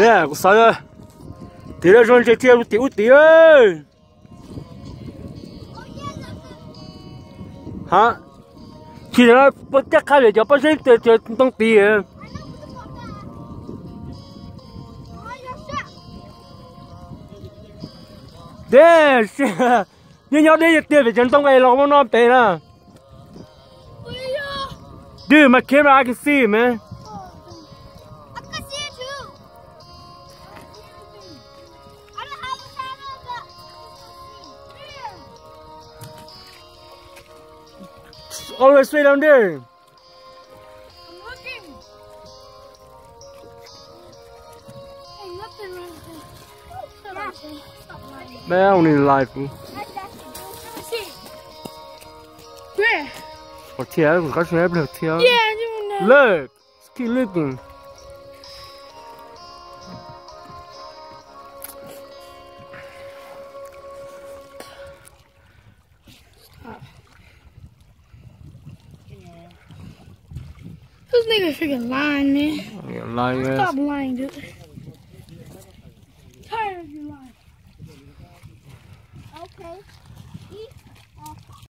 Nè, có sao rồi? Tí ra rồi chơi chơi tiểu tí ơi. Hả? Chỉ là bắt chắc khai để cho bắt sinh chơi chơi tông à. Đê, nhưng nhau đây tiền về chân tông này nó nó bé nè. Dude, my camera I can see it, man. All the way straight down there. I'm looking. Hey, nothing right there. Yeah. Stop lying. Man, I don't need a life. Let me see. Where? Or tear, we got some able to tear. Yeah, you know. Look, let's keep looking. This nigga freaking lying, man. Yeah, lying Stop lying, dude. Tired of you lying. Okay.